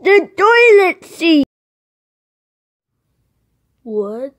The toilet seat. What?